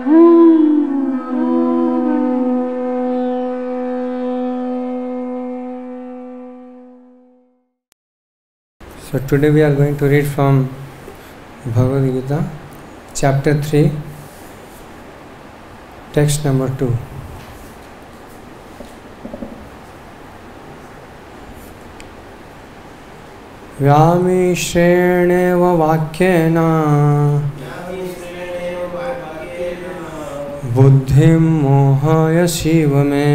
So today we are going to read from Bhagavad Gita, chapter 3, text number 2. व्यामिश्रेणेव वाक्येन बुद्धि मोहाय शिव मे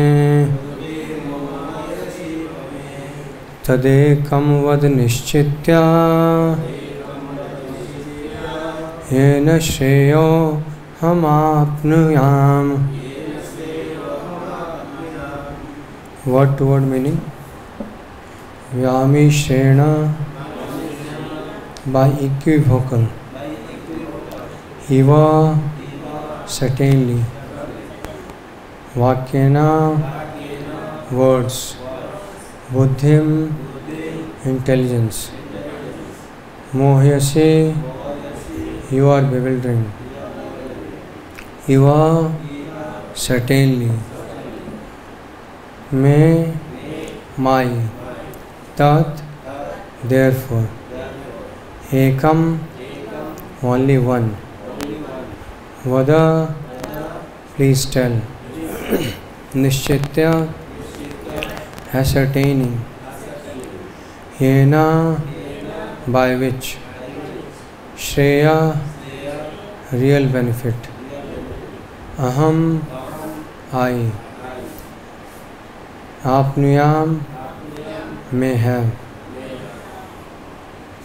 तदेक वद निश्चित्या येन हम हमाप्नुयाम। वट वर्ड मीनिंग व्यामी श्रेण बाय इक्विवोकल इवा certainly. Vakyena words. Buddhim intelligence. Mohyase you are bewildering. Eva certainly. Me my. Tat therefore. Ekam only one vada please tell. nishchitya ascertaining. yena by which? shreya real benefit. aham i. apnuyam may have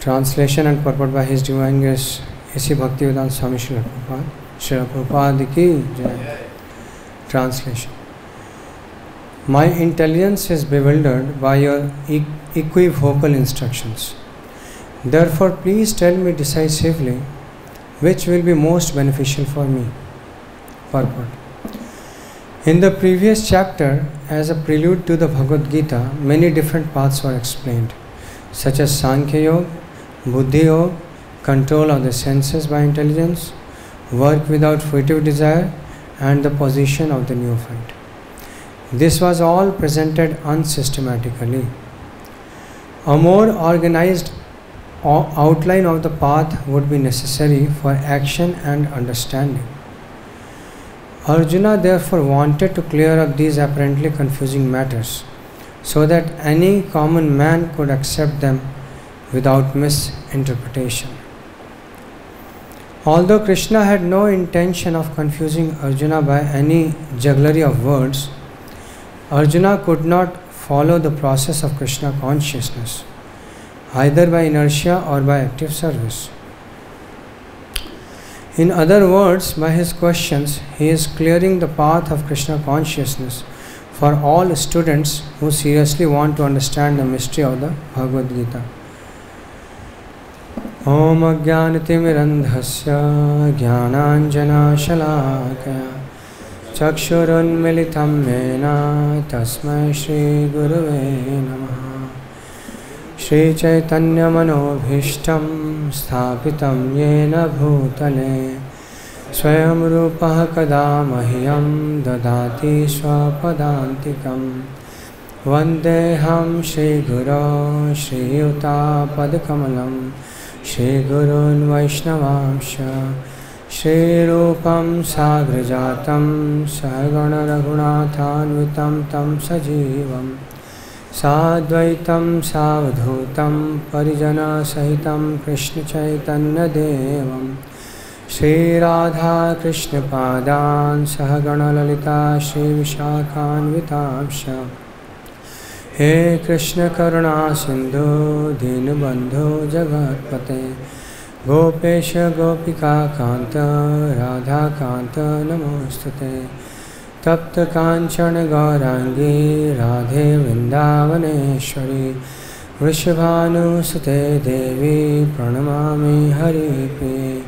Translation and purport by His Divine Grace. A.C. Bhaktivedanta Swami Srila Prabhupada Srila Prabhupada ki Jai Translation My intelligence is bewildered by your equivocal instructions. Therefore, please tell me decisively which will be most beneficial for me. Purport In the previous chapter, as a prelude to the Bhagavad Gita, many different paths were explained, such as Sankhya Yoga, Buddhi Yoga, control of the senses by intelligence, work without fruitive desire, and the position of the neophyte. This was all presented unsystematically. A more organized outline of the path would be necessary for action and understanding. Arjuna therefore wanted to clear up these apparently confusing matters so that any common man could accept them without misinterpretation. Although Krishna had no intention of confusing Arjuna by any jugglery of words, Arjuna could not follow the process of Krishna consciousness, either by inertia or by active service. In other words, by his questions, he is clearing the path of Krishna consciousness for all students who seriously want to understand the mystery of the Bhagavad Gita. ॐ अज्ञानतिमिरन्धस्य ज्ञानाञ्जनाशलाकया चक्षुरुन्मिलितं येन तस्मै श्रीगुरुवे नमः। श्रीचैतन्यमनोभीष्टं स्थापितं येन भूतले, स्वयं रूपः कदा मह्यं ददाति स्वपदान्तिकं वन्देऽहं श्रीगुरो श्रीयुतापदकमलं श्रीगुरून् वैष्णवांश श्रीरूपं साग्रजातं सगणरघुनाथान्वितं तं सजीवं। साद्वैतं सावधूतं परिजनसहितं कृष्णचैतन्यदेवं। श्रीराधाकृष्णपादान् सहगणललिता श्रीविशाखान्वितांश। हे कृष्णकरुणा सिन्धु दीनबन्धो जगत्पते। गोपेश गोपिकान्त राधाकान्त नमोऽस्तुते तप्तकाञ्चन गौराङ्गी राधे वृन्दावनेश्वरी। वृषभानुसुते देवी, प्रणमामि हरिप्रिये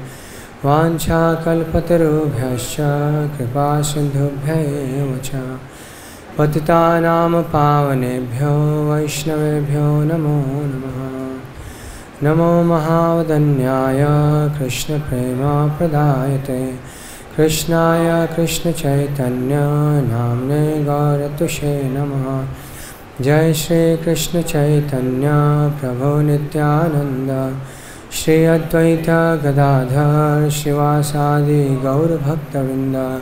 वाञ्छाकल्पतरुभ्यश्च, कृपासिन्धुभ्यैव च। पतितानां पावनेभ्यो वैष्णवेभ्यो नमो नमः। नमो महावदन्याय कृष्णप्रेमप्रदायते। कृष्णाय कृष्णचैतन्य नाम्ने गौरतुषे नमः। जय श्री कृष्ण चैतन्य प्रभो नित्यानंद श्री अद्वैत गदाधर शिवासादि गौरभक्तवृंद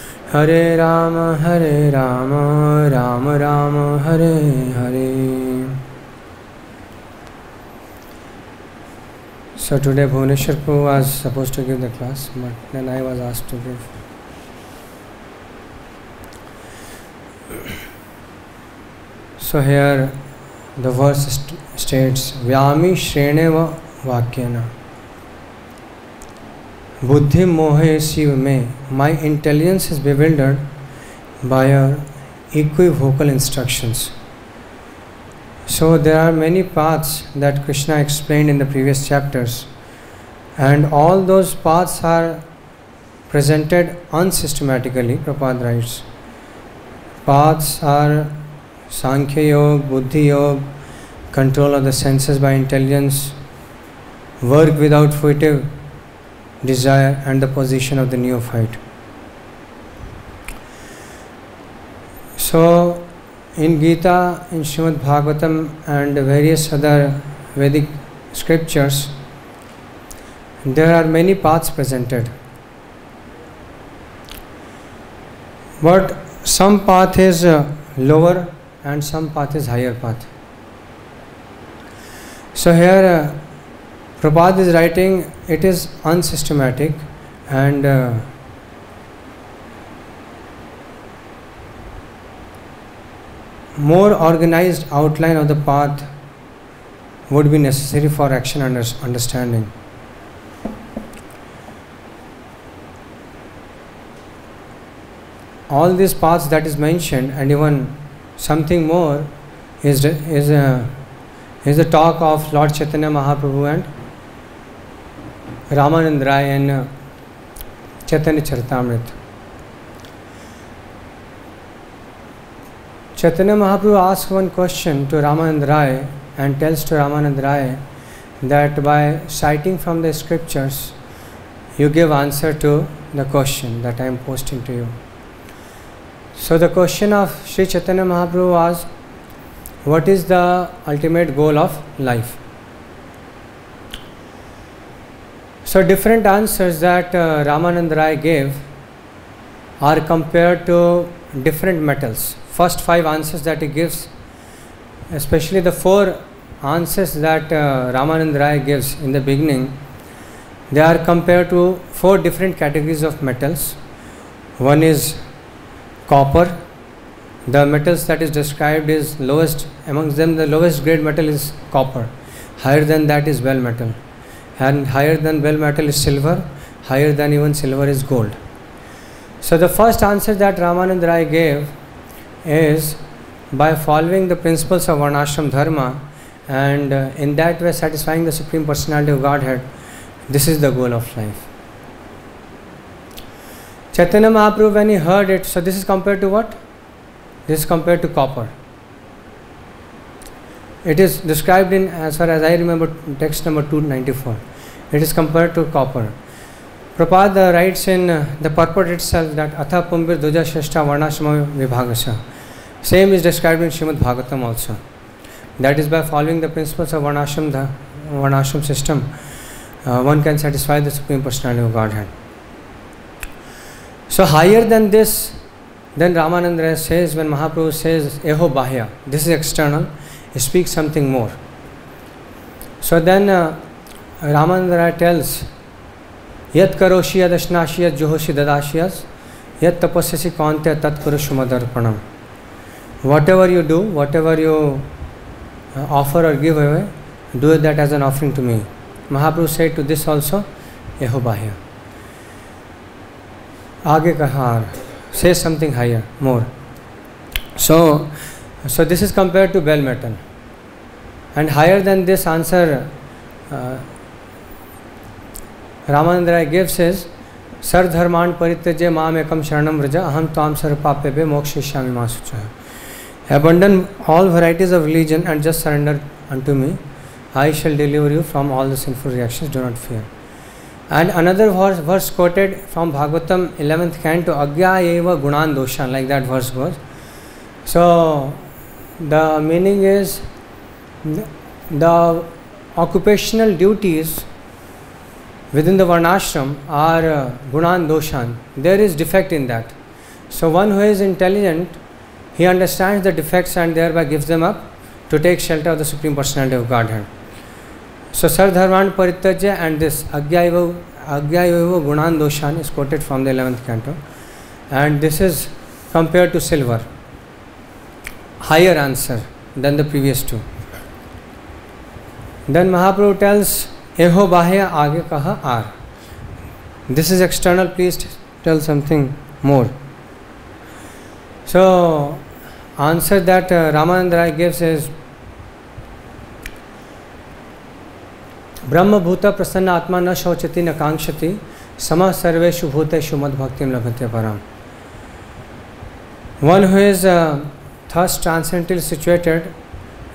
हरे राम हरे राम राम राम, हरे हरे। सो टुडे भुवनेश्वर को was supposed to give the class but then I was asked to give so here the verse states व्यामी श्रेणे व वाक्यना Buddhi Mohe Siv me my intelligence is bewildered by your equivocal instructions. So there are many paths that Krishna explained in the previous chapters, and all those paths are presented unsystematically, Prabhupada writes. Paths are Sankhya Yoga, Buddhi Yoga, control of the senses by intelligence, work without fruitive desire, and the position of the neophyte. So, in Gita, in Srimad Bhagavatam, and various other Vedic scriptures, there are many paths presented. But some path is uh, lower and some path is higher path. So here uh, Prabhupada is writing it is unsystematic and uh, more organized outline of the path would be necessary for action and understanding. All these paths that is mentioned and even something more is is a is the talk of Lord Chaitanya Mahaprabhu and Ramananda Raya in Chaitanya Charitamrita. Chaitanya Mahaprabhu ask one question to Ramananda Raya and tells to Ramananda Raya that by citing from the scriptures you give answer to the question that I am posting to you so the question of Shri Chaitanya Mahaprabhu आज what is the ultimate goal of life So different answers that uh, Ramanand Rai gave are compared to different metals. First five answers that he gives, especially the four answers that uh, Ramanand Rai gives in the beginning, they are compared to four different categories of metals. One is copper. The metals that is described is lowest amongst them. The lowest grade metal is copper. Higher than that is bell metal, and higher than bell metal is silver. Higher than even silver is gold. So the first answer that Ramanand Rai gave is by following the principles of Varnashram Dharma and uh, in that way satisfying the Supreme Personality of Godhead. This is the goal of life. Chaitanya Mahaprabhu, when he heard it, so this is compared to what? This is compared to copper. It is described in, as far as I remember, text number 294. It is compared to copper. Prabhupada writes in uh, the purport itself that Atha Pumbir Duja Shashta Varnashrama Vibhagasha. Same is described in Srimad Bhagavatam also. That is by following the principles of Varnashram, the Varnashram system, uh, one can satisfy the Supreme Personality of Godhead. So higher than this, then Ramananda says, when Mahaprabhu says, Eho Bahya, this is external, he speaks something more. So then uh, Ramananda tells यत करोषि यदश्नाशि यद जोहोषि ददाशियस यद तपस्यसि कौंत तत्पुरुष मदर्पणम whatever you do whatever you offer or give away do that as an offering to me Mahaprabhu says to this also यहो बाह्य आगे कहा say something higher more so so this is compare to bell Metan and higher than this answer Ramananda Raya gives is sir धर्मान परित्यजय माम एकम शरणम व्रजा अहम ताम सर पापे पे मोक्ष श्यामी माँ such abandon all varieties of religion and just surrender unto me I shall deliver you from all the sinful reaction do not fear and another verse verse quoted from Bhagavatam eleventh canto अज्ञा ये व गुणान दोषा like that verse verse so the meaning is the occupational duties within the varnashram are uh, gunan doshan. There is defect in that. So one who is intelligent, he understands the defects and thereby gives them up to take shelter of the Supreme Personality of Godhead. So Sardharman Parityaja and this Agyaiva Gunan Doshan is quoted from the 11th canto and this is compared to silver. Higher answer than the previous two. Then Mahaprabhu tells एहो बाह्य आगे कहा, are. This is external please tell something more so answer that Ramananda Raya gives is ब्रह्म भूत प्रसन्न आत्मा न शौचति न कांक्षति सम सर्वेशु भूतेषु मद भक्ति लभते परम one who is thus transcendental situated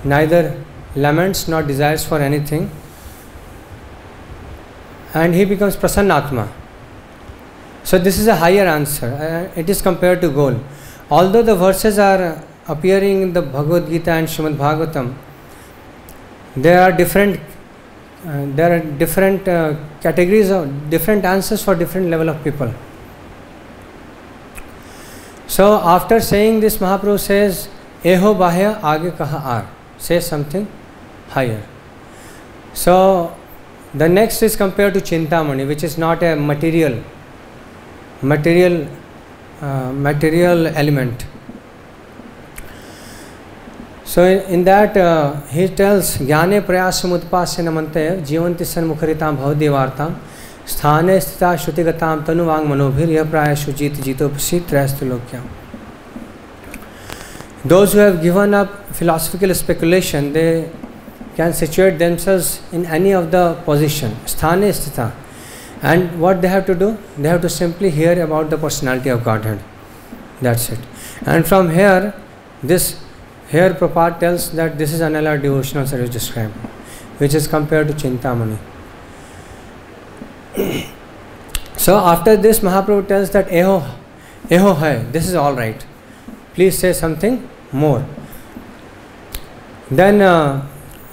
neither laments not desires for anything and he becomes prasanna atma so this is a higher answer. Uh, it is compared to goal although the verses are appearing in the bhagavad gita and shrimad bhagavatam there are different uh, there are different uh, categories of different answers for different level of people. So after saying this mahaprabhu says eho bahya age kaha ar say something higher. So the next is compared to chintamani which is not a material material uh, material element so in, in that uh, he tells ज्ञाने प्रयासम उत्पास्य नमन्ते जीवंति सन्मुखरितां भवदेवार्तां स्थाने स्थिता श्रुतिगतां तनुवांग मनोभिर यह प्राय सुजीत जीतोपसी त्रयस्तु लोक्याम Those who have given up philosophical speculation, they can situate themselves in any of the position, sthane sthita. And what they have to do? They have to simply hear about the personality of Godhead. That's it. And from here, this here Prabhupada tells that this is another devotional service described, which is compared to Chintamani. so after this, Mahaprabhu tells that Eho, Eho hai, this is all right. Please say something more. Then uh,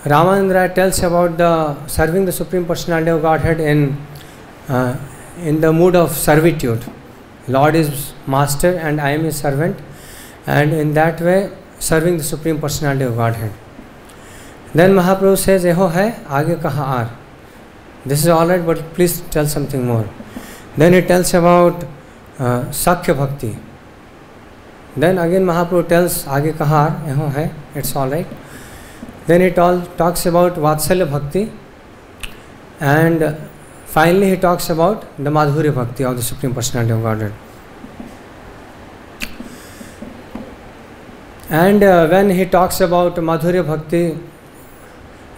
Ramanandra tells about the serving the Supreme Personality of Godhead in uh, in the mood of servitude. Lord is master and I am his servant, and in that way serving the Supreme Personality of Godhead. Then Mahaprabhu says, Eho hai, aage kaha ar. This is alright, but please tell something more. Then he tells about uh, Sakya Bhakti. Then again Mahaprabhu tells, Aage kaha ar, eho hai, it's alright. Then it all talks about Vatsalya Bhakti. And finally he talks about the Madhurya Bhakti of the Supreme Personality of Godhead. And uh, when he talks about Madhurya Bhakti,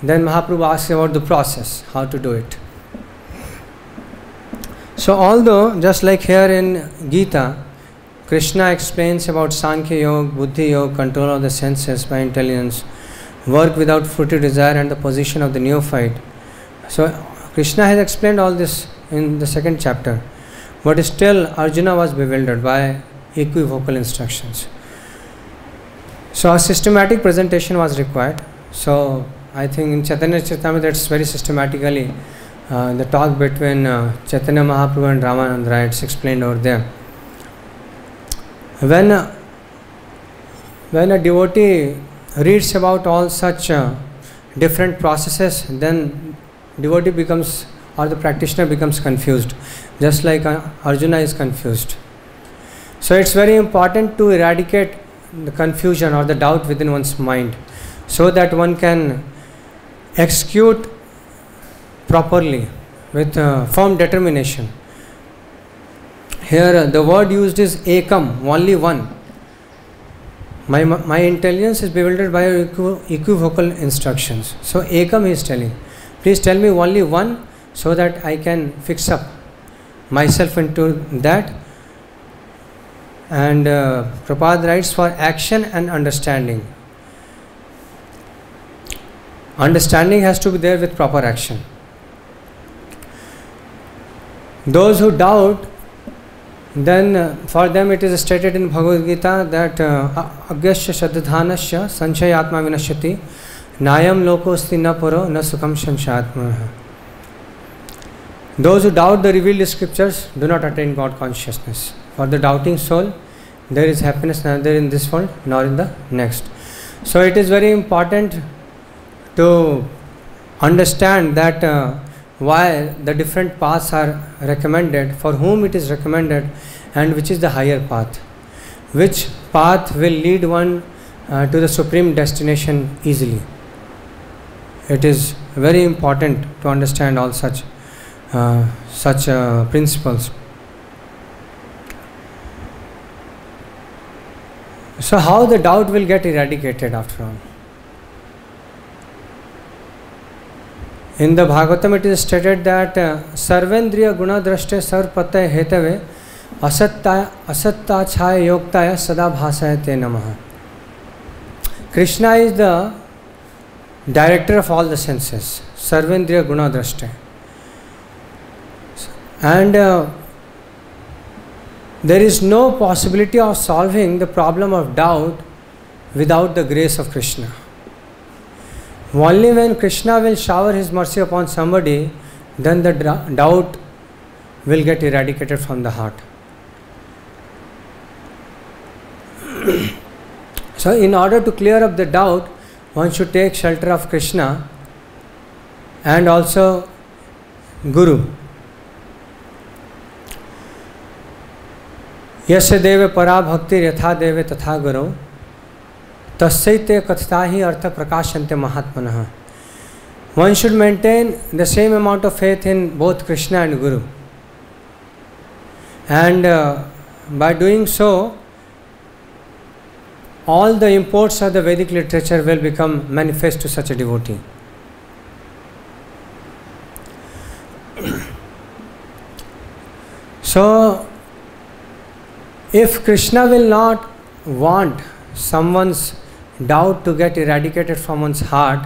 then Mahaprabhu asks about the process, how to do it. So, although just like here in Gita, Krishna explains about Sankhya Yoga, Buddhi Yoga, control of the senses by intelligence, work without fruitive desire, and the position of the neophyte. So, Krishna has explained all this in the second chapter, but still Arjuna was bewildered by equivocal instructions. So a systematic presentation was required. So I think in Chaitanya Charitamrita that's very systematically uh, the talk between uh, Chaitanya Mahaprabhu and Ramananda Rai it's explained over there. When uh, when a devotee reads about all such uh, different processes, then devotee becomes or the practitioner becomes confused, just like uh, Arjuna is confused. So it's very important to eradicate the confusion or the doubt within one's mind so that one can execute properly with uh, firm determination here uh, the word used is ekam, only one. My, my intelligence is bewildered by equ- equivocal instructions. So ekam is telling. Please tell me only one so that I can fix up myself into that. And uh, Prabhupada writes for action and understanding. Understanding has to be there with proper action. Those who doubt, then uh, for them it is stated in Bhagavad Gita that agyasya shadadhanasya sanchayatma vinashyati nayam lokosti na na sukham sanchayatma. Those who doubt the revealed scriptures do not attain God consciousness. For the doubting soul, there is happiness neither in this world nor in the next. So it is very important to understand that uh, why the different paths are recommended, for whom it is recommended, and which is the higher path. Which path will lead one uh, to the supreme destination easily. It is very important to understand all such uh, such uh, principles. So, how the doubt will get eradicated after all? In the Bhagavatam it is stated that सर्वेन्द्रिय गुणदृष्टे सर्वपत्य हेतवे असत्ता छाय योगताय सदा भाषा ते नम Krishna is the director of all the senses सर्वेन्द्रिय गुणदृष्टे and there is no possibility of solving the problem of doubt without the grace of Krishna Only when Krishna will shower his mercy upon somebody, then the doubt will get eradicated from the heart. so, in order to clear up the doubt, one should take shelter of Krishna and also Guru. यस्य देव परा भक्ति यथा देवे तथा गुरु taste कथता ही अर्थ प्रकाशनते महात्मन। One should maintain the same amount of faith in both Krishna and guru and by doing so all the imports of the Vedic literature will become manifest to such a devotee so if Krishna will not want someone's doubt to get eradicated from one's heart,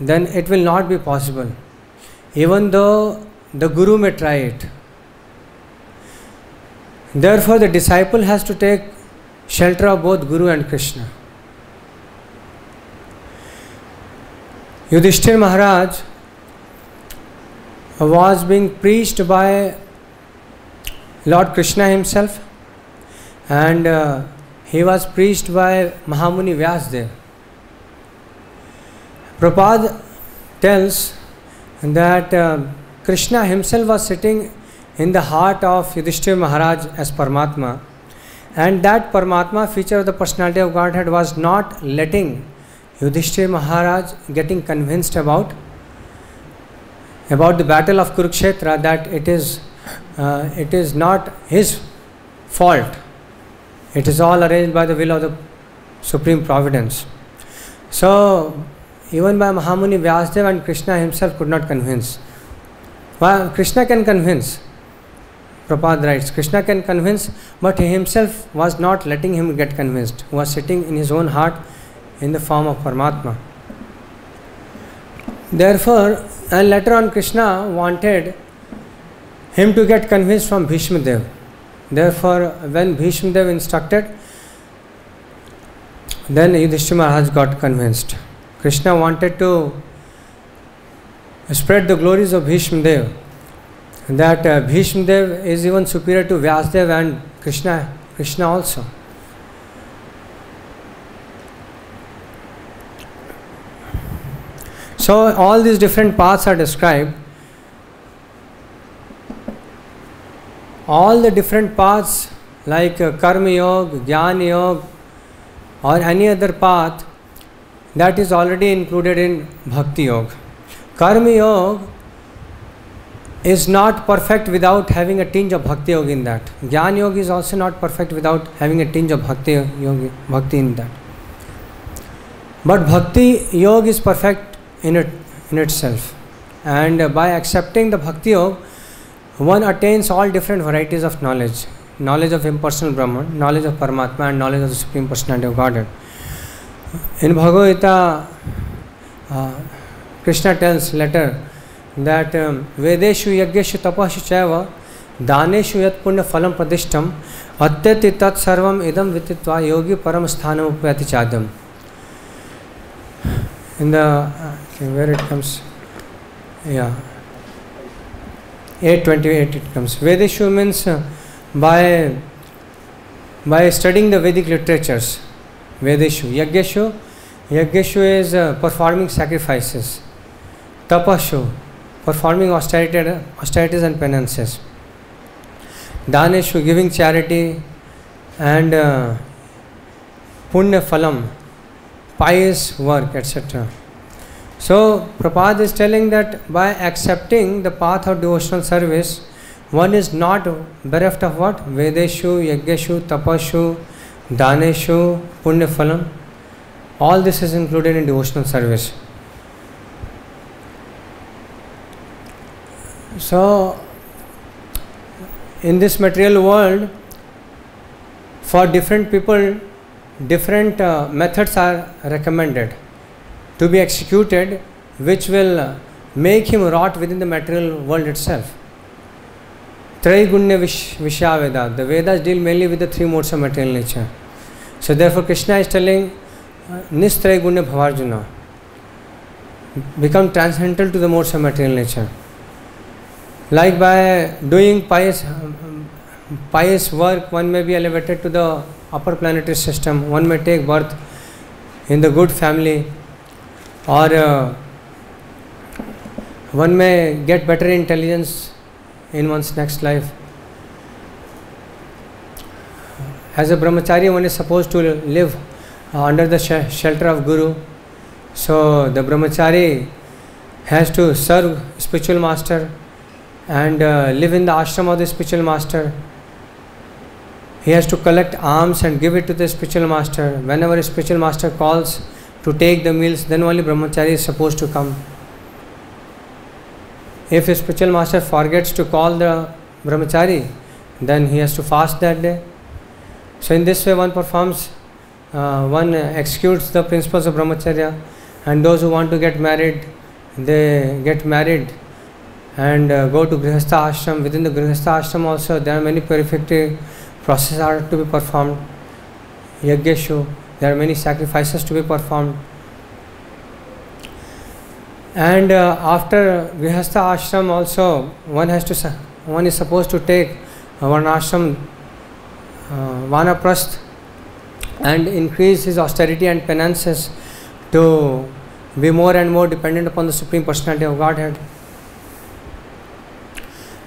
then it will not be possible, even though the Guru may try it. Therefore, the disciple has to take shelter of both Guru and Krishna. Yudhishthir Maharaj was being preached by Lord Krishna himself and uh, he was preached by Mahamuni Vyasdev. Prabhupada tells that uh, Krishna himself was sitting in the heart of Yudhishthira Maharaj as Paramatma and that Paramatma feature of the personality of Godhead was not letting Yudhishthira Maharaj getting convinced about about the battle of Kurukshetra that it is uh, it is not his fault it is all arranged by the will of the Supreme Providence. So, even by Mahamuni Vyasdev and Krishna himself could not convince. Well, Krishna can convince. Prabhupada writes, Krishna can convince, but he himself was not letting him get convinced. He was sitting in his own heart in the form of Paramatma. Therefore, and later on, Krishna wanted him to get convinced from Bhishma Dev. Therefore, when Bhishma Dev instructed, then Yudhishthira Maharaj got convinced. Krishna wanted to spread the glories of Bhishma Dev. That uh, is even superior to Vyasdev and Krishna, Krishna also. So all these different paths are described. All the different paths like uh, Karma Yoga, Jnana Yoga, or any other path that is already included in Bhakti Yoga. Karma Yoga is not perfect without having a tinge of bhakti yoga in that. Gyan yoga is also not perfect without having a tinge of bhakti yoga, bhakti in that. But bhakti yoga is perfect in it in itself, and by accepting the bhakti yoga, one attains all different varieties of knowledge knowledge of impersonal Brahman knowledge of Paramatma and knowledge of supreme personality of God in Bhagavad Gita Krishna tells later that वेदेशु यज्ञ तपस्ु चैव दानेशु यत् पुण्य फलम प्रतिष्ठम अत्यति तत्सर्व इदम वितिवा योगी परम स्थान उपयति चादम इन दम्स या 828 it comes. Vedeshu means uh, by by studying the Vedic literatures, Vedeshu, Yagyeshu, Yagyeshu is uh, performing sacrifices, Tapashu, performing austerity, austerities and penances, Daneshu, giving charity, and uh, Punya Phalam, pious work, etc. So, Prabhupada is telling that by accepting the path of devotional service, one is not bereft of what? Vedeshu, Yagyashu, Tapashu, Daneshu, Punya Phalam. All this is included in devotional service. So, in this material world, for different people, different uh, methods are recommended to be executed, which will make him rot within the material world itself. Traigunya Vishya Veda. The Vedas deal mainly with the three modes of material nature. So therefore Krishna is telling uh, Nistraigunya Bhavarjuna. Become transcendental to the modes of material nature. Like by doing pious, pious work, one may be elevated to the upper planetary system, one may take birth in the good family, or one may get better intelligence in one's next life. As a brahmachari, one is supposed to live uh, under the sh- shelter of Guru. So the brahmachari has to serve spiritual master and uh, live in the ashram of the spiritual master. He has to collect alms and give it to the spiritual master. Whenever a spiritual master calls to take the meals, then only brahmachari is supposed to come. If a spiritual master forgets to call the brahmachari, then he has to fast that day. So, in this way, one performs, uh, one executes the principles of brahmacharya, and those who want to get married, they get married and uh, go to grihastha ashram. Within the grihastha ashram, also, there are many purificatory processes are to be performed. Yagyeshu, there are many sacrifices to be performed. And uh, after grihastha ashram also one has to one is supposed to take one ashram uh, vanaprasth and increase his austerity and penances to be more and more dependent upon the supreme personality of godhead.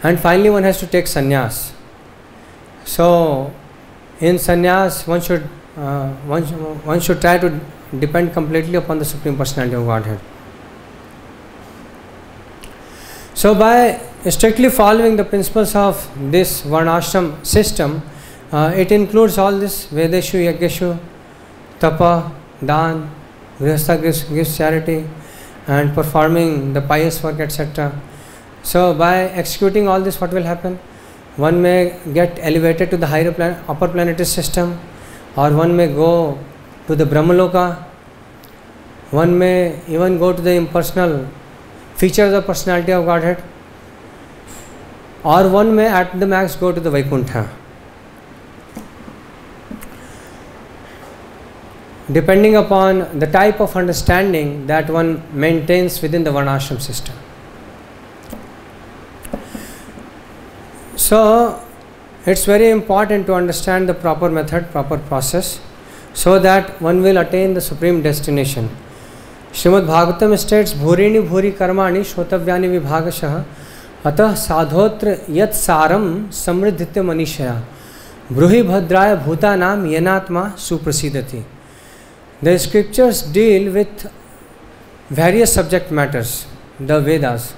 And finally one has to take sannyas. So in sannyas one should uh, one, one should try to depend completely upon the supreme personality of godhead So, by strictly following the principles of this Varnashram system, uh, it includes all this Vedeshu, Yagyashu, Tapa, Dan, Grihastha gives, gives charity, and performing the pious work, etc. So, by executing all this, what will happen? One may get elevated to the higher plan, upper planetary system, or one may go to the Brahmaloka, one may even go to the impersonal features of personality of Godhead, or one may at the max go to the Vaikuntha. Depending upon the type of understanding that one maintains within the Varnashram system. So, it's very important to understand the proper method proper process so that one will attain the supreme destination Shrimad Bhagavatam states भूरिणि भूरी कर्माणि श्रोतव्यानि विभागशः अतः साधोत्र यत् सारं समृद्धित्य मनीषया ब्रूहि भद्राय भूतानां येनात्मा सुप्रसिद्धति the scriptures deal with various subject matters the Vedas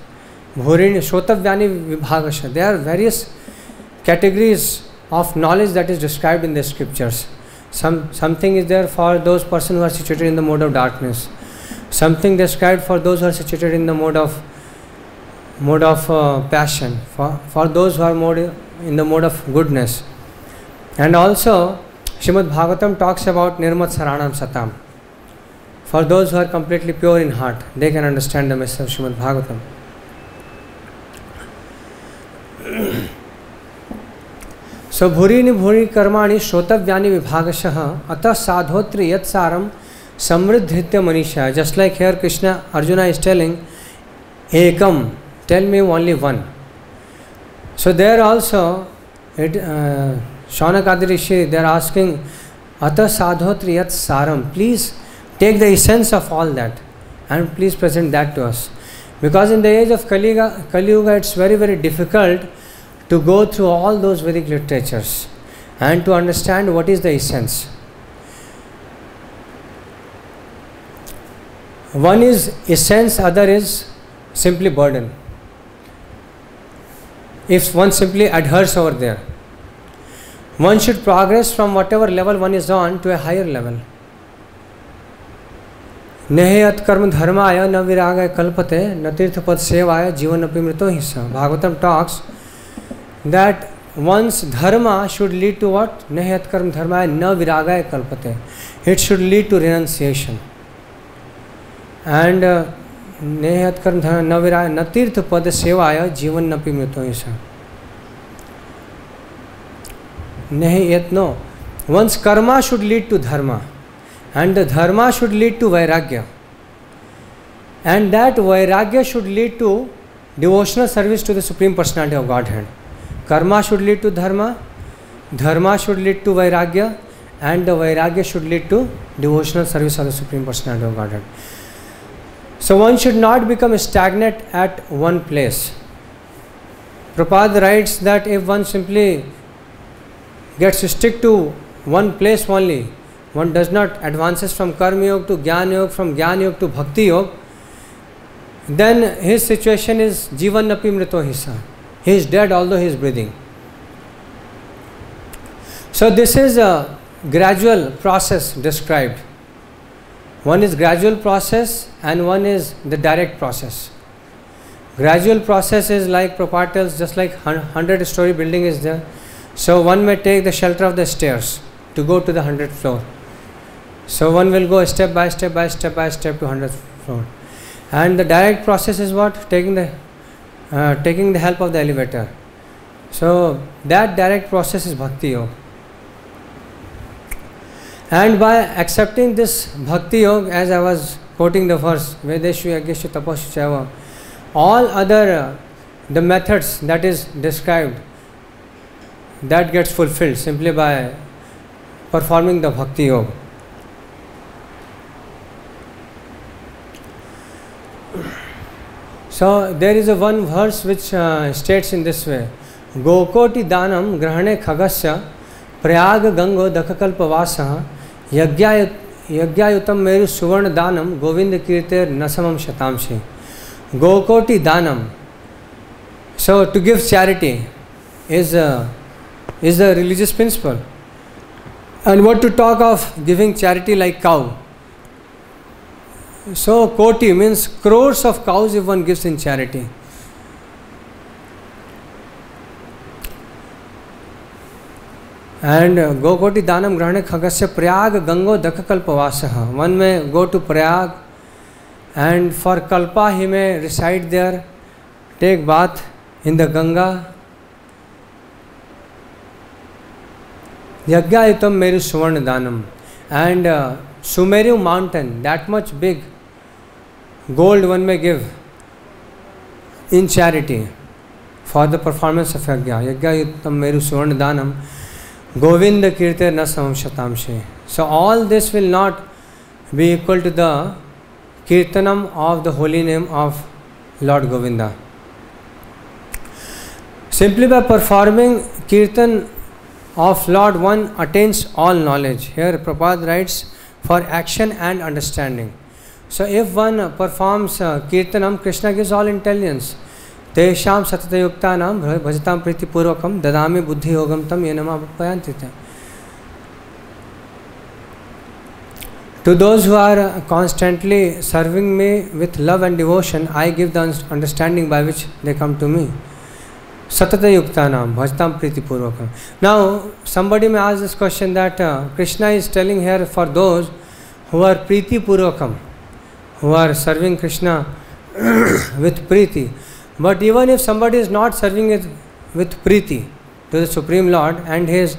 भूरिणि श्रोतव्या विभागश they are various categories of knowledge that is described in the scriptures. Some, something is there for those persons who are situated in the mode of darkness. Something described for those who are situated in the mode of mode of uh, passion. For, for those who are mode in the mode of goodness. And also, Shrimad Bhagavatam talks about Nirmat Saranam Satam. For those who are completely pure in heart, they can understand the message of Shrimad Bhagavatam. So bhurini bhuri karmani shrotavyani vibhagasha atah sadhotri yat saram samriddhitya manisha. Just like here Krishna, Arjuna is telling, ekam, tell me only one. So there also, it, uh, Shaunakadi Rishi, they are asking, atah sadhotri yat saram, please take the essence of all that and please present that to us. Because in the age of Kali Yuga, it's very, very difficult to go through all those Vedic literatures and to understand what is the essence. One is essence, other is simply burden. If one simply adheres over there, one should progress from whatever level one is on to a higher level. नेहयत कर्म धर्माय न विरागाय कल्पते न तीर्थपद सेवाय जीवन अपि मृतो हिस्सा Bhagavatam talks that one's should lead to what what? Nahyat karma न na viragaya kalpate. It should lead to renunciation. And नेहत कर्म धर्म न विराय न तीर्थ पद सेवाय जीवन न पिमृतो ऐसा नहीं one's karma should lead to dharma and the dharma should lead to vairagya and that vairagya should lead to devotional service to the supreme personality of God and Karma should lead to dharma, dharma should lead to vairagya, and the vairagya should lead to devotional service of the Supreme Personality of Godhead. So one should not become stagnant at one place. Prabhupada writes that if one simply gets stick to one place only, one does not advances from karma yoga to jnana yoga, from jnana yoga to bhakti yoga, then his situation is jivan napi mrito hisa. He is dead although he is breathing. So, this is a gradual process described. One is gradual process and one is the direct process. Gradual process is like propartals, just like 100 story building is there. So, one may take the shelter of the stairs to go to the 100th floor. So, one will go step by step by step by step to 100th floor. And the direct process is what? Taking the uh, taking the help of the elevator. So that direct process is bhakti yoga. And by accepting this bhakti yoga, as I was quoting the verse, Vedeshu Yageshu Tapashu Chava, all other uh, the methods that is described that gets fulfilled simply by performing the bhakti yoga. So there is a one verse which uh, states in this way Gokoti danam grahane khagasya Prayag गंगो दखकल्प वास यज्ञायुतम मेरु सुवर्ण दानम गोविंद कीर्ते न समम शतांशे गोकोटि दानम so to give charity is a, is a religious principle and what to talk of giving charity like cow So, koti means crores of cows if one gives in charity. And Gokoti Danam Grahane Khagasya Prayag Gango Dakakalpavasaha. One may go to Prayag and for Kalpa he may reside there, take bath in the Ganga. Yagyayutam Meru Suvarna Danam. And uh, Sumeru mountain, that much big, gold one may give in charity for the performance of yajna यज्ञयुत्तम मेरु स्वर्ण दानम गोविंद कीर्त न समशतांशे so all this will not be equal to the kirtanam of the holy name of Lord Govinda simply by performing kirtan of Lord one attains all knowledge here Prabhupada writes for action and understanding so if one performs kirtanam Krishna gives all intelligence तेषाम सततयुक्ता नाम भजता प्रीतिपूर्वक ददा बुद्धि योगम तम ये नम पयांति to those who are constantly serving me with love and devotion I give the understanding by which they come to me सततयुक्ता नाम भजता प्रीतिपूर्वक now somebody may ask this question that Krishna is telling here for those who are प्रीतिपूर्वकम who are serving Krishna with Priti. But even if somebody is not serving it with Priti to the Supreme Lord and he is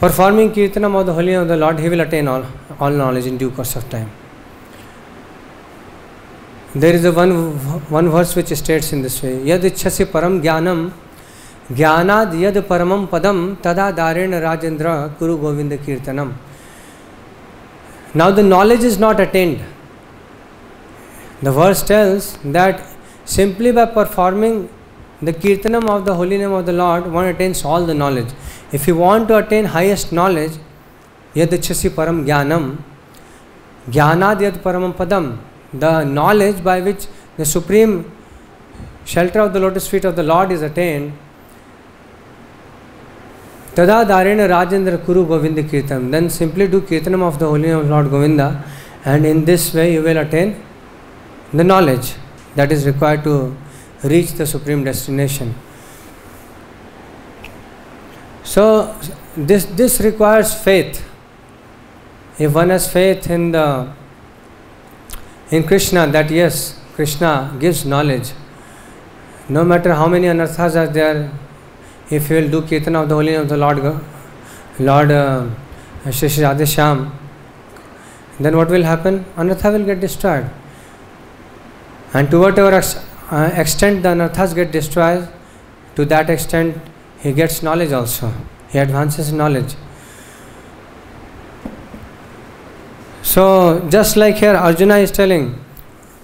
performing Kirtanam of the Holy Name of the Lord, he will attain all, all knowledge in due course of time. There is a one, one verse which states in this way Yad ichhasi param jnanam ज्ञानाद यद परमम पदम तदा दारेण राजेंद्र कुरु गोविंद कीर्तनम now the knowledge is not attained the verse tales that simply by performing the kirtanam of the holy name of the Lord, one attains all the knowledge. If you want to attain highest knowledge, yadachasi param jnanam, jnanad yad paramam padam, the knowledge by which the supreme shelter of the lotus feet of the Lord is attained, tada darena rajendra kuru govinda kirtanam. Then simply do kirtanam of the holy name of Lord Govinda, and in this way you will attain the knowledge that is required to reach the supreme destination. So this this requires faith. If one has faith in the in Krishna that yes, Krishna gives knowledge. No matter how many anarthas are there, if you will do kirtan of the holy name of the Lord, Lord uh, Shri Sham, then what will happen? Anartha will get destroyed. And to whatever uh, extent the anarthas get destroyed, to that extent he gets knowledge also. He advances knowledge. So, just like here, Arjuna is telling,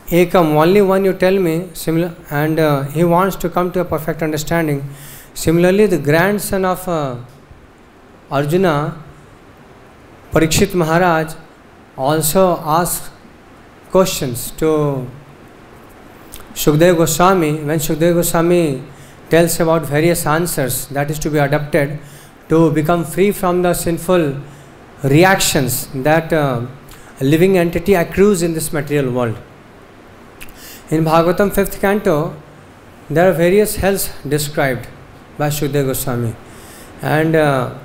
Ekam, only one you tell me, similar, and uh, he wants to come to a perfect understanding. Similarly, the grandson of uh, Arjuna, Parikshit Maharaj, also asks questions to Shukdev Goswami. When Shukdev Goswami tells about various answers that is to be adopted to become free from the sinful reactions that uh, a living entity accrues in this material world. In Bhagavatam 5th canto, there are various hells described by Shukdev Goswami. And uh,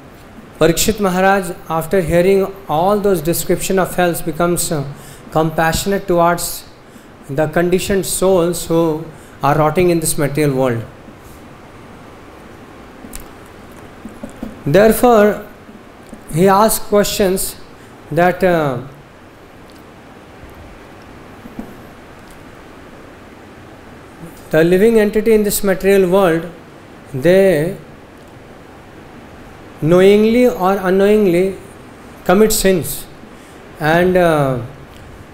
Parikshit Maharaj, after hearing all those description of hells, becomes uh, compassionate towards the conditioned souls who are rotting in this material world. Therefore, he asks questions that uh, the living entity in this material world, they knowingly or unknowingly commit sins and uh,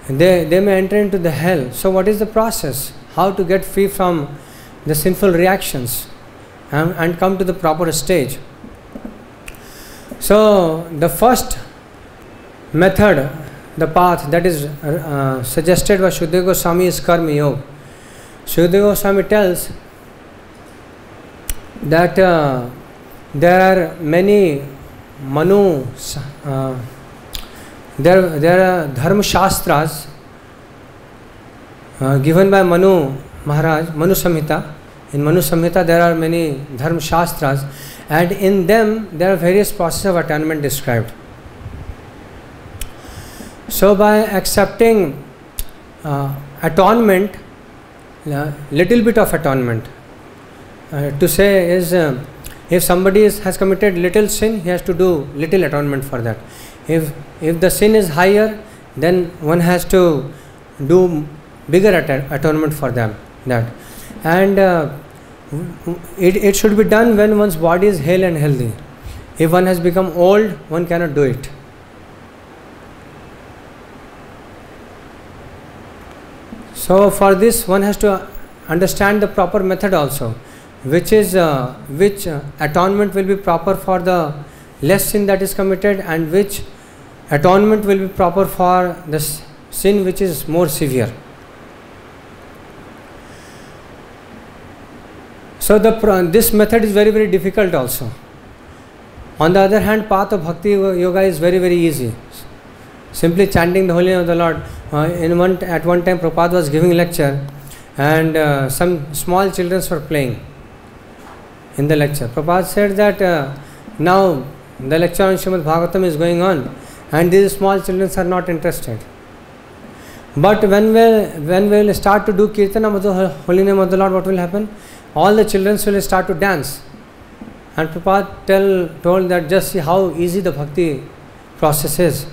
they, they may enter into the hell. So, what is the process? How to get free from the sinful reactions and, and come to the proper stage? So, the first method, the path that is uh, suggested by Shukdev Goswami is Karma Yoga. Shukdev Goswami tells that uh, there are many Manu, uh, there, there are Dharma Shastras uh, given by Manu Maharaj, Manu Samhita. In Manu Samhita, there are many Dharma Shastras, and in them, there are various processes of atonement described. So, by accepting uh, atonement, uh, little bit of atonement, uh, to say is uh, if somebody is, has committed little sin, he has to do little atonement for that. If if the sin is higher, then one has to do bigger atonement for them. That and uh, it, it should be done when one's body is hale and healthy. If one has become old, one cannot do it. So for this, one has to understand the proper method also, which is uh, which uh, atonement will be proper for the less sin that is committed, and which atonement will be proper for the sin which is more severe. So the this method is very very difficult also. On the other hand, path of bhakti yoga is very very easy. Simply chanting the holy name of the Lord. Uh, in one at one time, Prabhupada was giving lecture, and uh, some small children were playing in the lecture. Prabhupada said that uh, now the lecture on Srimad Bhagavatam is going on, and these small children are not interested. But when we when we will start to do kirtana of the holy name of the Lord, what will happen? All the children will start to dance. And Prabhupada tell, told that just see how easy the bhakti process is.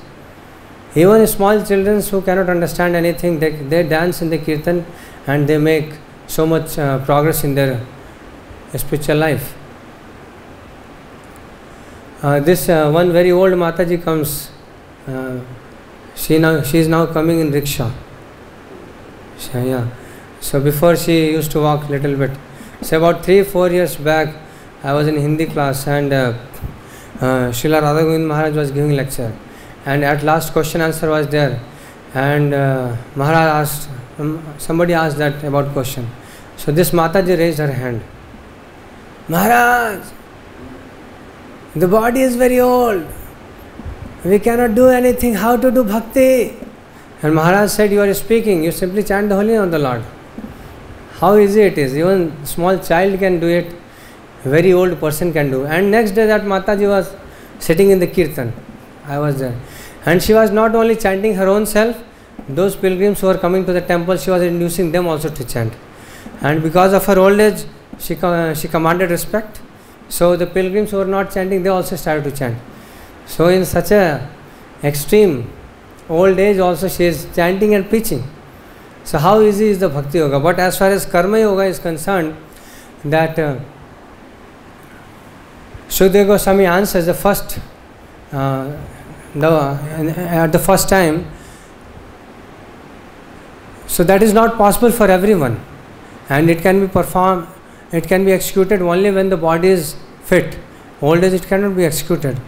Even small children who cannot understand anything, they, they dance in the kirtan and they make so much uh, progress in their spiritual life. Uh, this uh, one very old Mataji comes. Uh, she now she is now coming in rickshaw. So, yeah. So before she used to walk little bit. So about three four years back, I was in Hindi class and uh, uh, Srila Maharaj was giving lecture, and at last question answer was there, and uh, Maharaj asked um, somebody asked that about question. So this Mataji raised her hand. Maharaj, the body is very old. We cannot do anything. How to do bhakti? And Maharaj said, You are speaking, you simply chant the holy name of the Lord. How easy it is. Even small child can do it, very old person can do. And next day that Mataji was sitting in the kirtan. I was there. And she was not only chanting her own self, those pilgrims who were coming to the temple, she was inducing them also to chant. And because of her old age, she, she commanded respect. So the pilgrims who were not chanting, they also started to chant. So in such a extreme old age also she is chanting and preaching. So how easy is the bhakti yoga? But as far as karma yoga is concerned, that uh, Shukdev Goswami answers the first, uh, the, at the first time. So that is not possible for everyone, and it can be performed, it can be executed only when the body is fit. Old age it cannot be executed.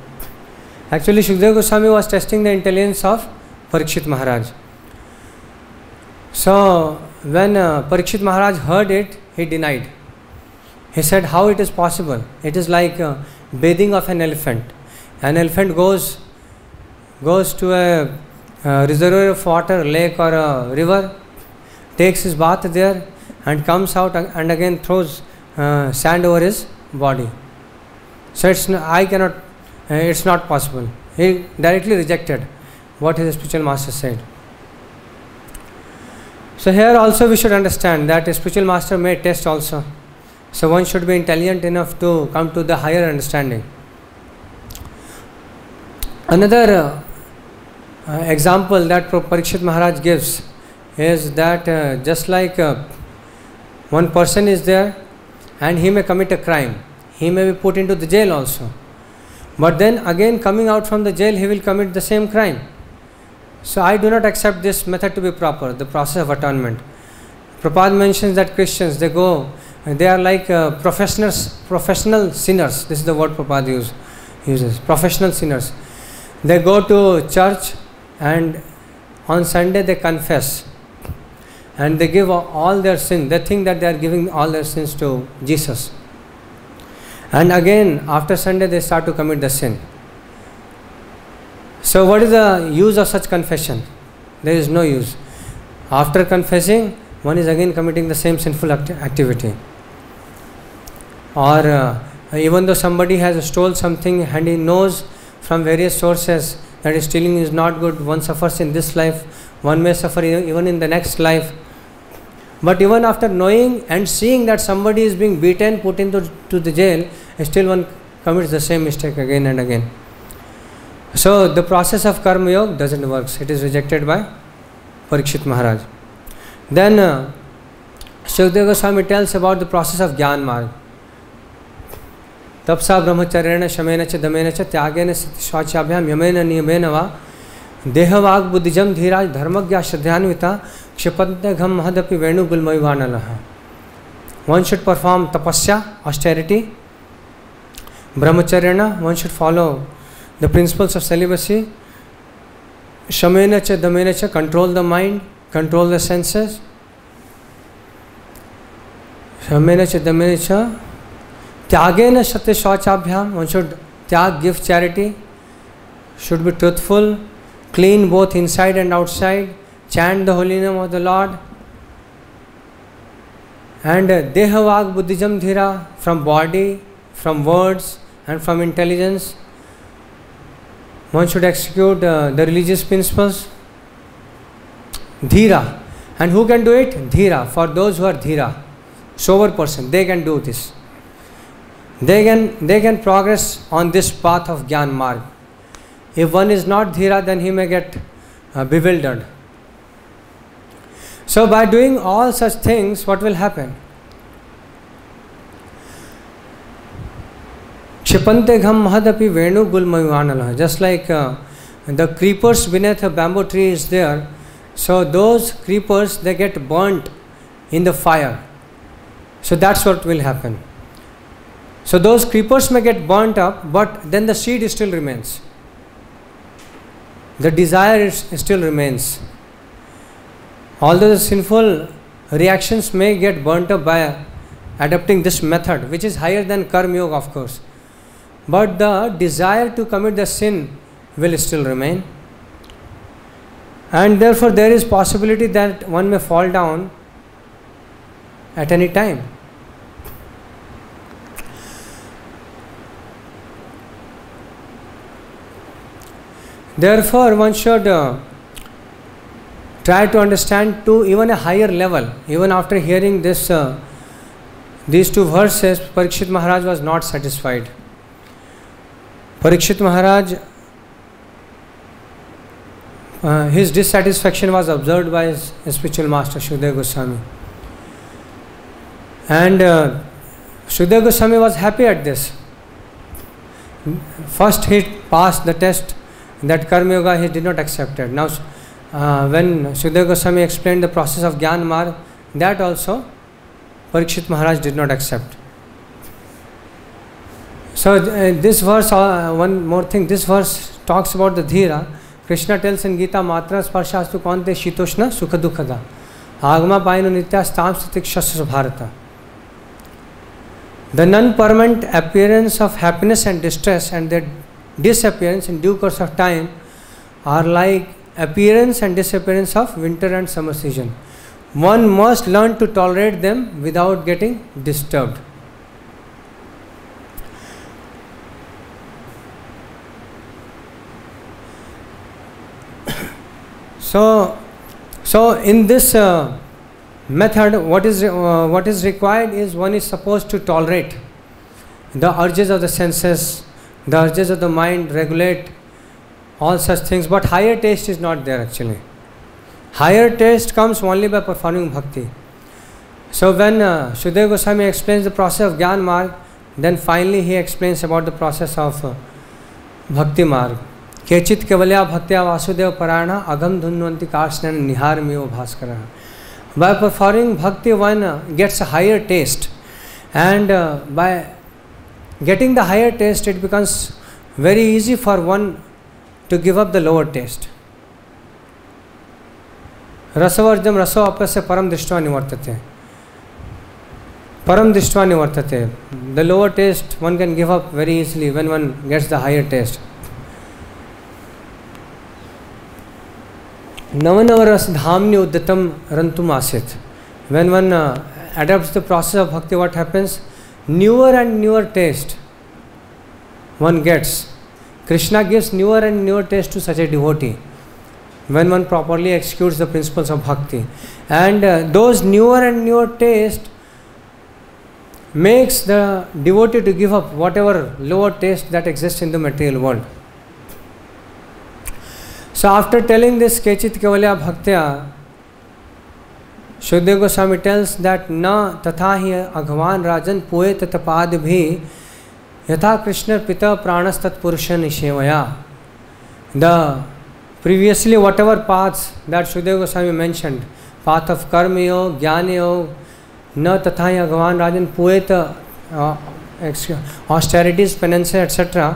Actually, Shukdev Goswami was testing the intelligence of Parikshit Maharaj. So, when uh, Parikshit Maharaj heard it, he denied. He said, How it is possible? It is like uh, bathing of an elephant. An elephant goes goes to a, a reservoir of water, lake or a river, takes his bath there, and comes out and again throws uh, sand over his body. So it's I cannot. Uh, it's not possible. He directly rejected what his spiritual master said. So here also we should understand that a spiritual master may test also. So one should be intelligent enough to come to the higher understanding. Another uh, uh, example that Parikshit Maharaj gives is that uh, just like uh, one person is there and he may commit a crime, he may be put into the jail also. But then again coming out from the jail he will commit the same crime. So I do not accept this method to be proper, the process of atonement. Prabhupada mentions that Christians they go they are like uh, professionals, professional sinners. This is the word Prabhupada use, uses. Professional sinners. They go to church and on Sunday they confess and they give all their sin. They think that they are giving all their sins to Jesus. And again, after Sunday, they start to commit the sin. So, what is the use of such confession? There is no use. After confessing, one is again committing the same sinful acti- activity. Or uh, even though somebody has stole something and he knows from various sources that stealing is not good, one suffers in this life, one may suffer even in the next life. But even after knowing and seeing that somebody is being beaten, put into to the jail, still one commits the same mistake again and again. So the process of karma yoga doesn't work. It is rejected by Parikshit Maharaj. Then uh, Shukdev Goswami tells about the process of Gyan Marg. तपसा ब्रह्मचर्यण शमेन च दमेन च त्यागेन शौचाभ्याम यमेन नियमेन वा देहवाग बुद्धिजम धीराज धर्मज्ञा श्रद्धान्विता क्षिपतघम हदपि वेणुगुलमयुवान one should perform tapasya austerity brahmacharya one should follow the principles of celibacy शमेन च, दमेन च control the mind control the senses शमेन च, दमेन च, त्यागेन सत्य शौचाभ्याम वन शुड त्याग gift charity should be truthful clean both inside and outside chant the holy name of the Lord. And dehavag buddhijam dhira from body, from words, and from intelligence. One should execute uh, the religious principles. Dhira. And who can do it? Dhira. For those who are dhira, sober person, they can do this. They can they can progress on this path of Gyan Marg. If one is not dhira, then he may get uh, bewildered. So, by doing all such things, what will happen? Kshipante gham mahadapi venu gulmayuanala. Just like uh, the creepers beneath a bamboo tree is there, so those creepers they get burnt in the fire. So that's what will happen. So those creepers may get burnt up, but then the seed still remains. The desire is, still remains. Although the sinful reactions may get burnt up by adopting this method, which is higher than karma yoga, of course, but the desire to commit the sin will still remain. And therefore, there is possibility that one may fall down at any time. Therefore, one should uh, try to understand to even a higher level. Even after hearing this, uh, these two verses, Parikshit Maharaj was not satisfied. Parikshit Maharaj, uh, his dissatisfaction was observed by his spiritual master Shukdev Goswami. And uh, Shukdev Goswami was happy at this. First, he passed the test that Karma Yoga he did not accept it. Now, uh, when Shukdev Goswami explained the process of Gyan Marg, that also Parikshit Maharaj did not accept. So, uh, this verse, uh, one more thing, this verse talks about the Dhira. Krishna tells in Gita, Matra Sparshastu Konte Shitoshna Sukha Dukhada. Agma Painu Nitya Stam Satikshasya Bharata. The non permanent appearance of happiness and distress and their disappearance in due course of time are like appearance and disappearance of winter and summer season. One must learn to tolerate them without getting disturbed. So, so in this uh, method, what is uh, what is required is one is supposed to tolerate the urges of the senses, the urges of the mind, regulate all such things. But higher taste is not there actually. Higher taste comes only by performing bhakti. So when uh, Shukdev Goswami explains the process of Gyan Marg, then finally he explains about the process of uh, Bhakti Marg. केचित केवल्या भक्त्या वासुदेव परायण अगम धुन्वंती कार्षण निहार में Bhaskar by performing bhakti one uh, gets a higher taste and uh, by getting the higher taste it becomes very easy for one to give up the lower taste. रसवर्जम रसो अपस्य परम दृष्टवा निवर्तते परम दृष्टवा निवर्तते the lower taste one can give up very easily when one gets the higher taste नवनवरस धामनि उद्यतम रंतुम आसित when one uh, adopts the process of bhakti what happens? Newer and newer taste one gets. Krishna gives newer and newer taste to such a devotee when one properly executes the principles of bhakti and uh, those newer and newer taste makes the devotee to give up whatever lower taste that exists in the material world So after telling this Kechit Kevalya Bhaktya, Shukdev Goswami tells that na tatha hi Aghavan Rajan poe tatapad bhi यथा कृष्ण पिता प्राणस्तत्पुरुषन सेवया the previously whatever paths that Sudeva Goswami mentioned path of karma yoga jnana yoga न तथा या भगवान राजन पुएत ऑस्टेरिटीज पेनेंस एट्सेट्रा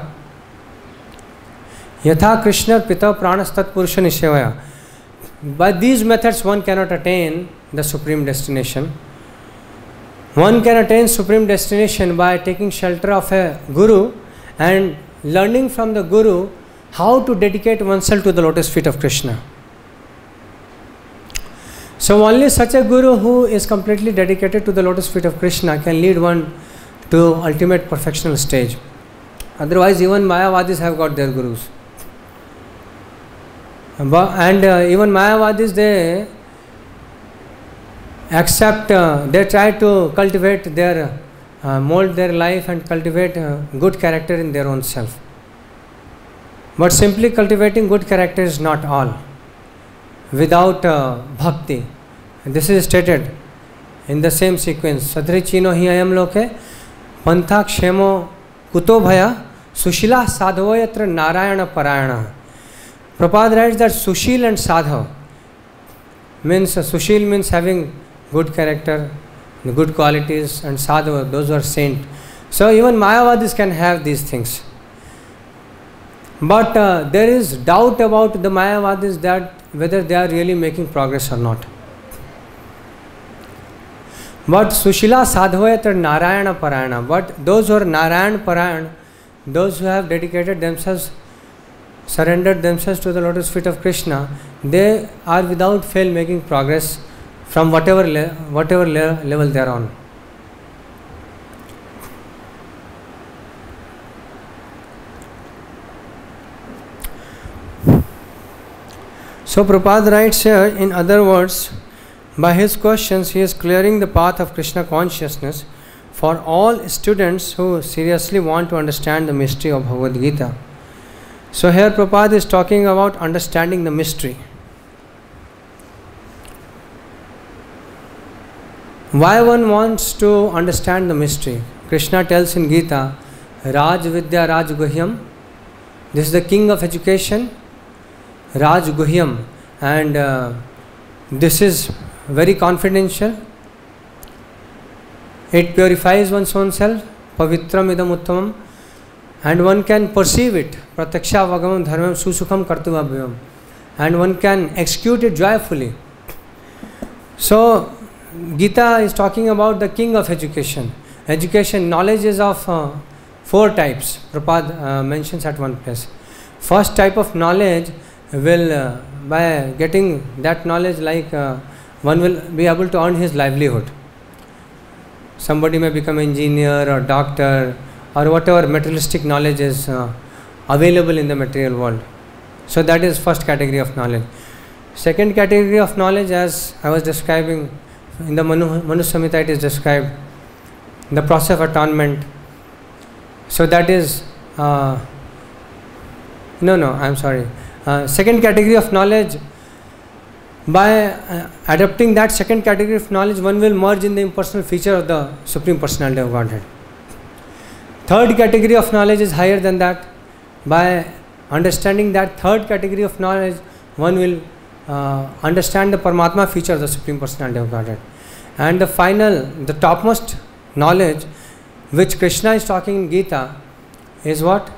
यथा कृष्ण पिता प्राणस्तत्पुरुष सेवया by these methods one cannot attain the supreme destination One can attain supreme destination by taking shelter of a guru and learning from the guru how to dedicate oneself to the lotus feet of Krishna. So, only such a guru who is completely dedicated to the lotus feet of Krishna can lead one to ultimate perfectional stage. Otherwise, even Mayavadis have got their gurus. And uh, even Mayavadis, they accept, uh, they try to cultivate their, uh, mold their life and cultivate uh, good character in their own self. But simply cultivating good character is not all. Without uh, bhakti, this is stated in the same sequence. Sadrichino hi ayam loke pantha kshemo kuto bhaya sushila sadhvayatra narayana parayana. Prabhupada writes that sushil and sadhav means uh, sushil means having good character, good qualities, and sadhava, those who are saint. So even Mayavadis can have these things. But uh, there is doubt about the Mayavadis that whether they are really making progress or not. But Sushila Sadhvayat Narayana Parayana. But those who are Narayana Parayan, those who have dedicated themselves, surrendered themselves to the lotus feet of Krishna, they are without fail making progress from whatever le- whatever le- level they are on. So Prabhupada writes here, in other words, by his questions, he is clearing the path of Krishna consciousness for all students who seriously want to understand the mystery of Bhagavad Gita. So here Prabhupada is talking about understanding the mystery. Why one wants to understand the mystery? Krishna tells in Gita, Raj Vidya Raj Guhyam. This is the king of education, Raj Guhyam, and uh, this is very confidential. It purifies one's own self, Pavitram Idam Uttamam, and one can perceive it, Prataksha Vagamam Dharmam Susukham Kartuvabhyam, and one can execute it joyfully. So, Gita is talking about the king of education. Education, knowledge is of uh, four types, Prabhupada uh, mentions at one place. First type of knowledge will, uh, by getting that knowledge, like uh, one will be able to earn his livelihood. Somebody may become engineer or doctor or whatever materialistic knowledge is uh, available in the material world. So that is first category of knowledge. Second category of knowledge, as I was describing in the Manu, Manu Samhita, it is described the process of atonement. So that is uh, no, no. I am sorry. Uh, second category of knowledge. By uh, adopting that second category of knowledge, one will merge in the impersonal feature of the Supreme Personality of Godhead. Third category of knowledge is higher than that. By understanding that third category of knowledge, one will uh, understand the Paramatma feature of the Supreme Personality of Godhead. And the final, the topmost knowledge which Krishna is talking in Gita is what?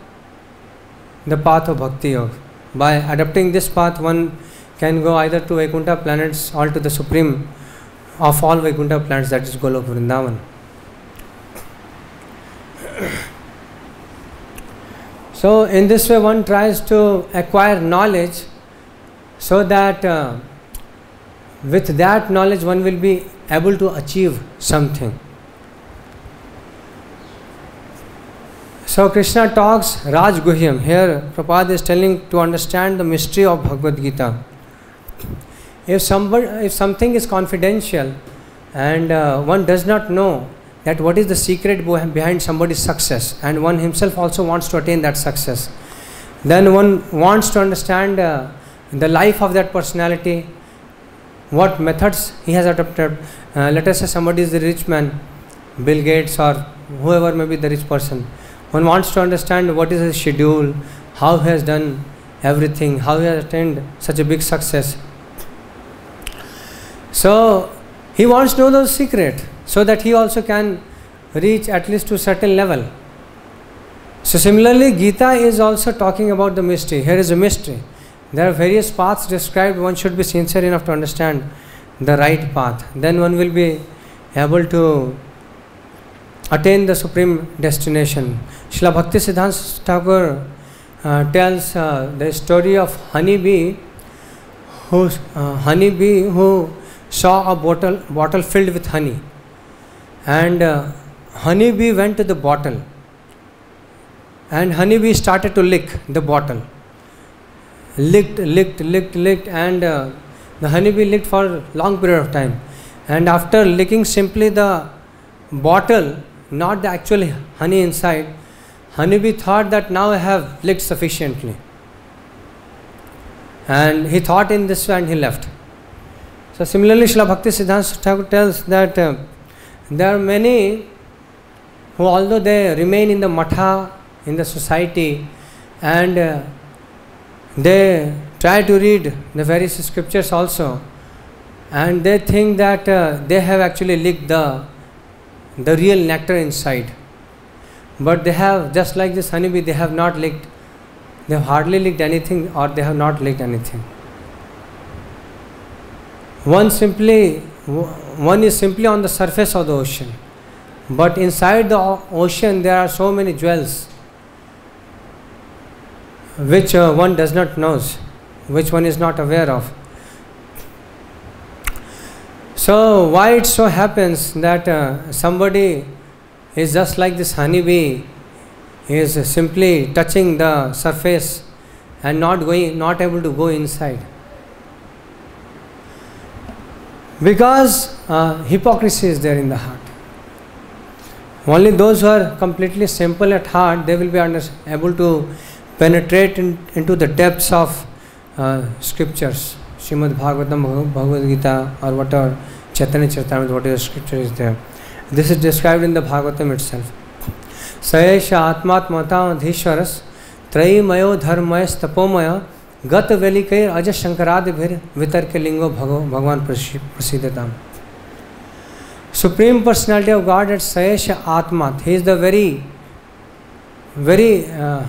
The path of Bhakti Yoga. By adopting this path, one can go either to Vaikuntha planets or to the Supreme of all Vaikuntha planets, that is Golok Vrindavan. So, in this way, one tries to acquire knowledge so that uh, with that knowledge one will be able to achieve something. So Krishna talks Raj Guhyam. Here Prabhupada is telling to understand the mystery of Bhagavad Gita. If somebody, if something is confidential and uh, one does not know that what is the secret behind somebody's success and one himself also wants to attain that success, then one wants to understand uh, the life of that personality, what methods he has adopted. Uh, let us say somebody is the rich man, Bill Gates or whoever may be the rich person. One wants to understand what is his schedule, how he has done everything, how he has attained such a big success. So he wants to know those secret so that he also can reach at least to a certain level. So similarly, Gita is also talking about the mystery. Here is a mystery. There are various paths described. One should be sincere enough to understand the right path. Then one will be able to attain the supreme destination. Srila Bhakti Siddhanta Thakur uh, tells uh, the story of honeybee who, uh, honeybee who saw a bottle, bottle filled with honey and uh, honeybee went to the bottle and honeybee started to lick the bottle licked licked licked licked and uh, the honeybee licked for a long period of time. And after licking simply the bottle not the actual honey inside honeybee thought that now i have licked sufficiently. And he thought in this way and he left. So similarly Srila Bhakti Siddhanta tells that uh, there are many who although they remain in the matha in the society and uh, they try to read the various scriptures also. And they think that uh, they have actually licked the the real nectar inside. But they have just like this honeybee they have not licked they have hardly licked anything or they have not licked anything. One simply one is simply on the surface of the ocean. But inside the ocean there are so many jewels which uh, one does not knows, which one is not aware of. So why it so happens that uh, somebody is just like this honeybee, is simply touching the surface and not going, not able to go inside. Because uh, hypocrisy is there in the heart. Only those who are completely simple at heart, they will be under, able to penetrate in, into the depths of uh, scriptures, Srimad Bhagavatam, Bhagavad Gita, or whatever, Chaitanya Charitamrita, whatever scripture is there. This is described in the Bhagavatam itself. सयश आत्मात्मताधीश्वरस त्रयीमयो धर्मय तपोमय गत वेलिके अज शंकरादि वितर्क लिंगो भगो भगवान प्रसिद्धता Supreme Personality of God at Sayesha Atma, He is the very, very uh,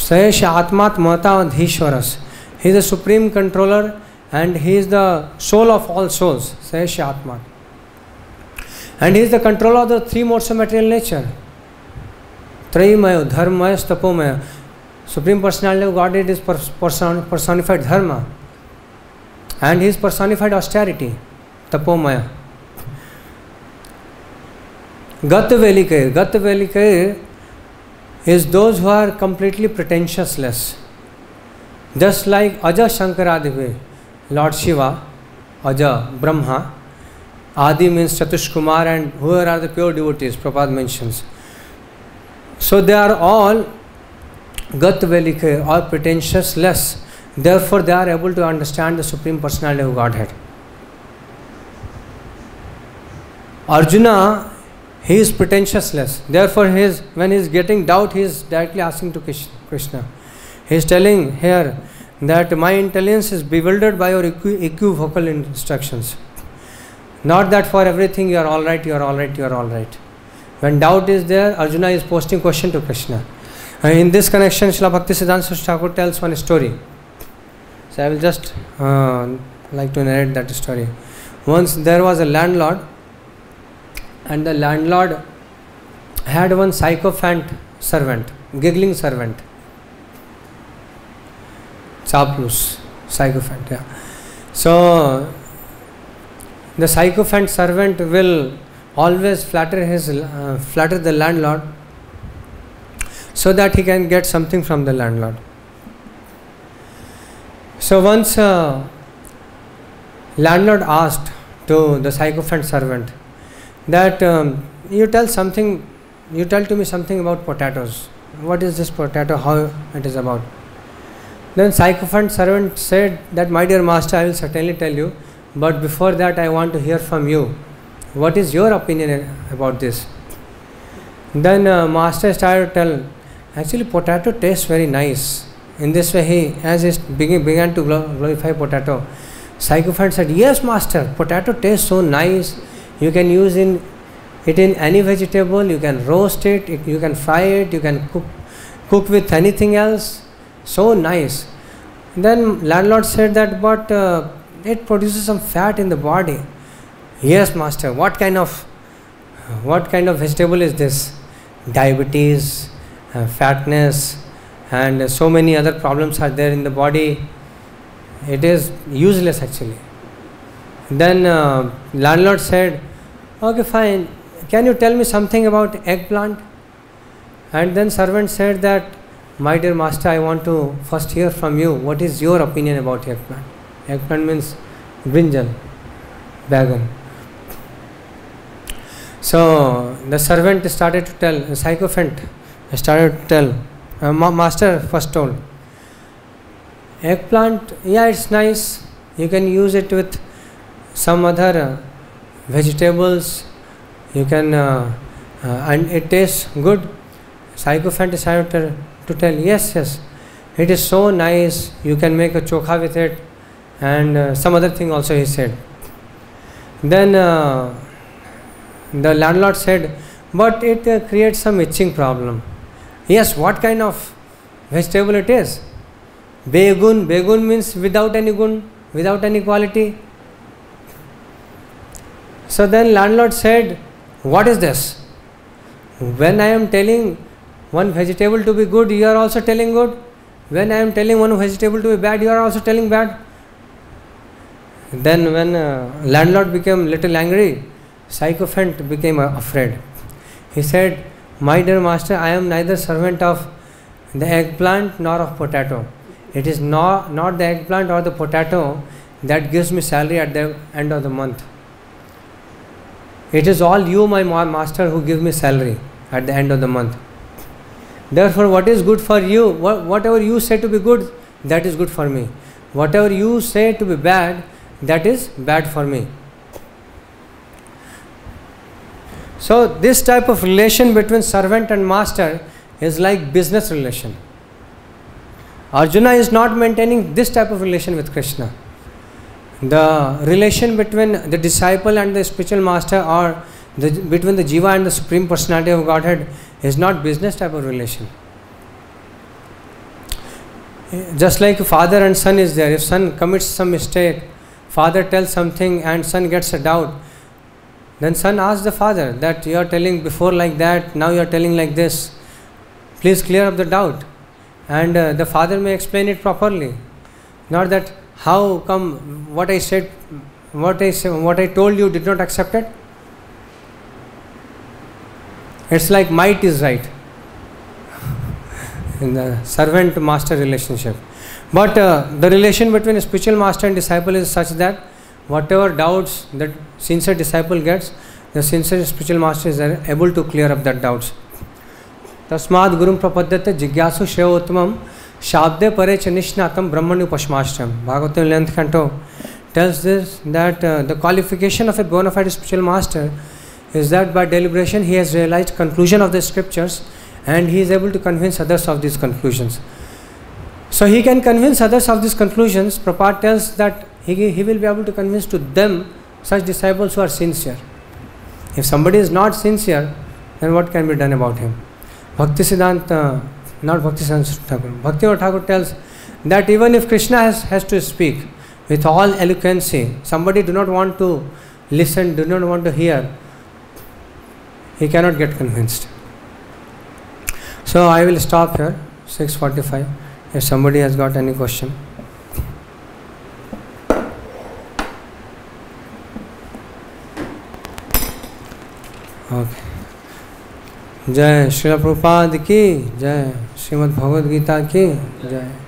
सहेश आत्मात महता अधीश्वरस he is a supreme controller and he is the soul of all souls सहेश आत्मा and he is the control of the three modes of material nature त्रयमय, धर्ममय, स्तपोमय। Supreme personality of God it is personified dharma. And he is personified austerity तपोमय। गत वेली के गत वेली के is those who are completely pretentiousness. Just like Aja Shankaradive, Lord Shiva, Aja, Brahma, Adi means Chatush Kumar and whoever are the pure devotees, Prabhupada mentions. So they are all Gat Velike or pretentious less. Therefore, they are able to understand the Supreme Personality of Godhead. Arjuna he is pretentiousness. Therefore, he is, when he is getting doubt, he is directly asking to Krishna. He is telling here that my intelligence is bewildered by your equivocal instructions. Not that for everything you are all right, you are all right, you are all right. When doubt is there, Arjuna is posting question to Krishna. And in this connection, Srila Bhakti Siddhanta Thakur tells one story. So I will just uh, like to narrate that story. Once there was a landlord and the landlord had one sycophant servant, giggling servant. Chaplus, sycophant, yeah. So the sycophant servant will always flatter his uh, flatter the landlord so that he can get something from the landlord. So once uh, landlord asked to the sycophant servant that um, you tell something, you tell to me something about potatoes. What is this potato? How it is about? Then sycophant servant said that my dear master, I will certainly tell you, but before that I want to hear from you. What is your opinion about this? Then uh, master started to tell, actually potato tastes very nice. In this way, he as he began, to glorify potato, sycophant said, yes master, potato tastes so nice you can use in it in any vegetable you can roast it you can fry it you can cook cook with anything else so nice then landlord said that but uh, it produces some fat in the body yes master what kind of what kind of vegetable is this? Diabetes, uh, fatness, and so many other problems are there in the body. It is useless actually. Then uh, landlord said, "Okay, fine. Can you tell me something about eggplant?" And then servant said that, "My dear master, I want to first hear from you. What is your opinion about eggplant?" Eggplant means brinjal, bagan. So the servant started to tell, sycophant started to tell, uh, ma- master first told, eggplant, yeah, it's nice. You can use it with some other uh, vegetables. You can, uh, uh, and it tastes good. Sycophant to, to tell, yes, yes, it is so nice. You can make a chokha with it, and uh, some other thing also he said. Then uh, the landlord said, but it uh, creates some itching problem. Yes, what kind of vegetable it is? Begun, begun means without any gun, without any quality. So then landlord said, what is this? When I am telling one vegetable to be good, you are also telling good. When I am telling one vegetable to be bad, you are also telling bad. Then when uh, landlord became little angry, sycophant became uh, afraid. He said, My dear master, I am neither servant of the eggplant nor of potato. It is not, not the eggplant or the potato that gives me salary at the end of the month. It is all you, my master, who give me salary at the end of the month. Therefore, what is good for you, whatever you say to be good, that is good for me. Whatever you say to be bad, that is bad for me. So, this type of relation between servant and master is like business relation. Arjuna is not maintaining this type of relation with Krishna. The relation between the disciple and the spiritual master or the, between the jiva and the supreme personality of Godhead is not business type of relation. Just like father and son is there, if son commits some mistake, father tells something and son gets a doubt, then son asks the father that you are telling before like that, now you are telling like this. Please clear up the doubt. And uh, the father may explain it properly. Not that how come what I said, what I said, what I told you did not accept it. It's like might is right in the servant master relationship. But uh, the relation between a spiritual master and disciple is such that whatever doubts that sincere disciple gets, the sincere spiritual master is able to clear up that doubts. तस्मात् गुरुं प्रपद्यते जिज्ञासु श्रेयोत्तमम Shabde Parecha Brahmanu Pashmashtram. Bhagavatam 11th canto tells this that uh, the qualification of a bona fide spiritual master is that by deliberation he has realized conclusion of the scriptures and he is able to convince others of these conclusions. So he can convince others of these conclusions. Prabhupada tells that he, he will be able to convince to them such disciples who are sincere. If somebody is not sincere, then what can be done about him? Bhakti Siddhanta not Bhakti Siddhanta Thakur, Bhakti Thakur tells that even if Krishna has, has to speak with all eloquency, somebody do not want to listen, do not want to hear, he cannot get convinced. So I will stop here, 645. If somebody has got any question. Okay. जय श्री प्रभुपाद की जय श्रीमद् भगवद गीता की जय।